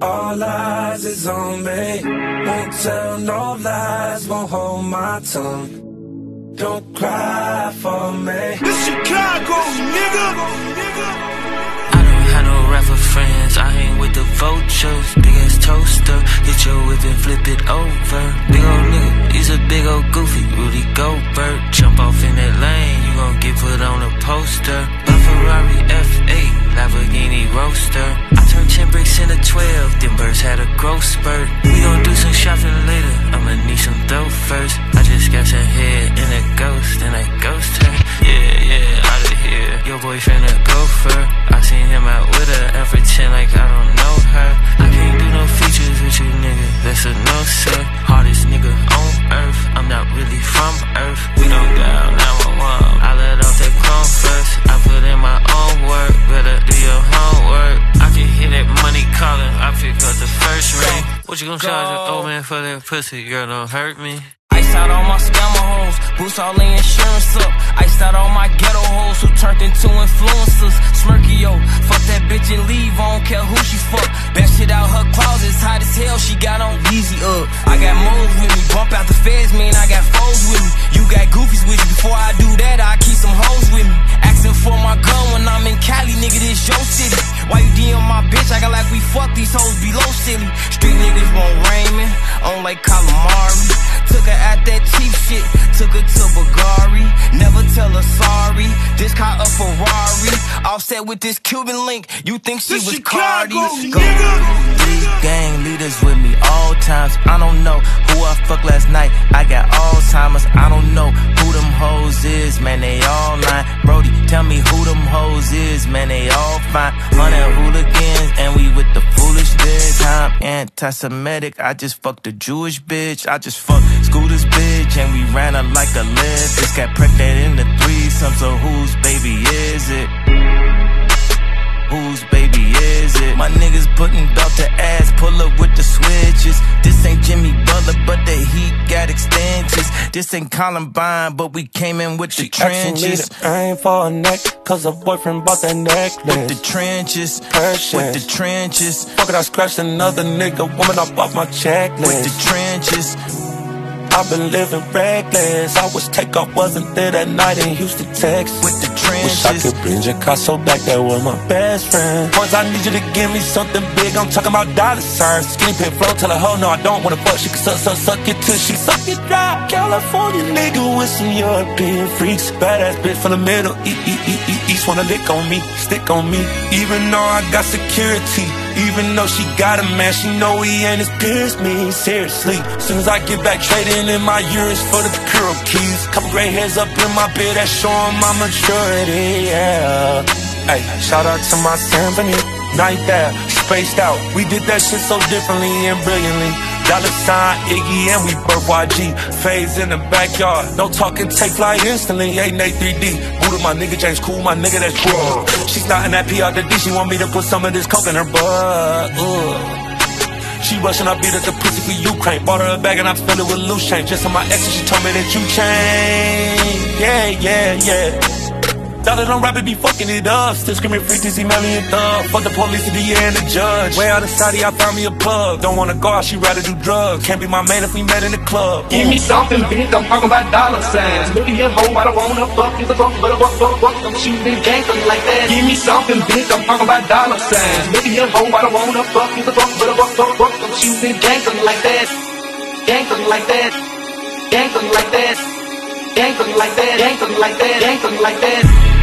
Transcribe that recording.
All eyes is on me. Won't tell no lies, won't hold my tongue. Don't cry for me. This Chicago, nigga. I don't have no rapper friends. I ain't with the vultures. Big ass toaster. Hit your whip and flip it over. Big old nigga, he's a big old goofy. Rudy Gobert. Jump off in that lane, you gon' get put on a poster. A Ferrari F8, Lamborghini Roadster. I turned 10 bricks into 12. Them birds had a growth spurt. We gon' do some shopping later. I'ma need some dough first. I just got some head in a ghost, and that ghost her. Yeah, yeah, out of here. Your boyfriend a gopher. I seen him out with her and pretend like I don't know her. I can't do no features with you, nigga. That's a no, sir. Hardest nigga on earth. I'm not really from earth. We don't 911. I What you gonna charge an old man for that pussy? Girl, don't hurt me. Iced out all my scammer hoes, boost all the insurance up. Iced out all my ghetto hoes who turned into influencers. Smirky yo, fuck that bitch and leave, I don't care who she fuck. Best shit out her closet, hot as hell, she got on easy up. I got moles with me, bump out the feds, man, I got foes with me. You got goofies with you, before I do that, I keep some hoes with me. Asking for my gun when I'm in Cali, nigga, this your city. Why you DM my bitch? I got like we fuck these hoes below silly. Took her to Bulgari. Never tell her sorry. This car a Ferrari. Offset with this Cuban link. You think she This was Chicago, Cardi? nigga. Three gang leaders with me all times. I don't know who I fucked last night. I got Alzheimer's. I don't know who them hoes is. Man, they all lying. Brody, tell me who them hoes is. Man, they all fine. Hundred hooligans and we with the foolish. I'm anti-Semitic. I just fucked a Jewish bitch. I just fucked Scooter's bitch and we ran her like a lift. This got pregnant in the threesome. So whose baby is it? Whose baby is it? My niggas putting belt to ass, pull up with the switches. This ain't Columbine, but we came in with the She asking me trenches. to aim for a neck, cause her boyfriend bought that necklace. With the trenches, Precious. with the trenches, Fuck it, I scratched another nigga, woman up off my checklist. with the trenches. I've been living reckless. I wish Takeoff wasn't there that night in Houston, Texas. With the Wish I could bring Picasso back, that was my best friend. Boys, I need you to give me something big. I'm talking about dollar signs. Skinny pit flow, tell her, hoe, no, I don't wanna fuck. She can suck, suck, suck it till she suck it dry. California nigga with some European freaks. Badass bitch from the middle, e e e e east wanna lick on me, stick on me. Even though I got security, even though she got a man, she know he ain't as as me. Seriously, soon as I get back trading in my euros for the Kuro keys. Couple gray hairs up in my beard that showing my maturity. Yeah. Hey, shout out to my symphony. Night there, spaced out. We did that shit so differently and brilliantly. Dollar sign Iggy and we birth YG. Phase in the backyard. No talking, take flight instantly. Ain't Nate 3D. Buddha, my nigga James Cool, my nigga that's cool. She's not in that PR to D. She want me to put some of this coke in her butt. Ugh. She rushing, I beat up the pussy for Ukraine. Bought her a bag and I filled it with loose change. Just on my ex, and she told me that you changed. Yeah, yeah, yeah. Dollar don't rap it, be fucking it up. Still screaming free Dizzy Melly and Thug. Fuck the police, the DA, and the judge. Way out of Saudi, I found me a plug. Don't wanna go out, she rather do drugs. Can't be my man if we met in the club. Give me something big, I'm talking about dollar signs. Your hoe, I don't wanna fuck you, the fuck, but a fuck, fuck, fuck, don't shoot this gangster like that. Give me something big, I'm talking about dollar signs. Your hoe, I don't wanna fuck you, the fuck, but a fuck, fuck, fuck, don't shoot this gangster like that. Gangster like that. Gangster like that. Gangster like that. Gangster like that. Gangster like that.